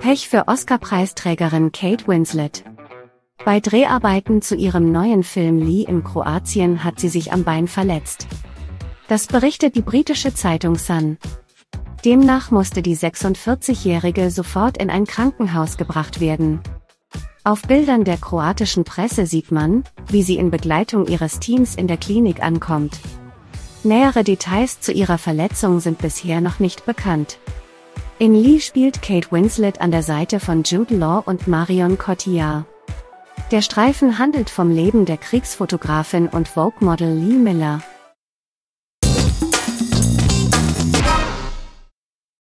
Pech für Oscar-Preisträgerin Kate Winslet. Bei Dreharbeiten zu ihrem neuen Film Lee in Kroatien hat sie sich am Bein verletzt. Das berichtet die britische Zeitung Sun. Demnach musste die 46-Jährige sofort in ein Krankenhaus gebracht werden. Auf Bildern der kroatischen Presse sieht man, wie sie in Begleitung ihres Teams in der Klinik ankommt. Nähere Details zu ihrer Verletzung sind bisher noch nicht bekannt. In Lee spielt Kate Winslet an der Seite von Jude Law und Marion Cotillard. Der Streifen handelt vom Leben der Kriegsfotografin und Vogue-Model Lee Miller.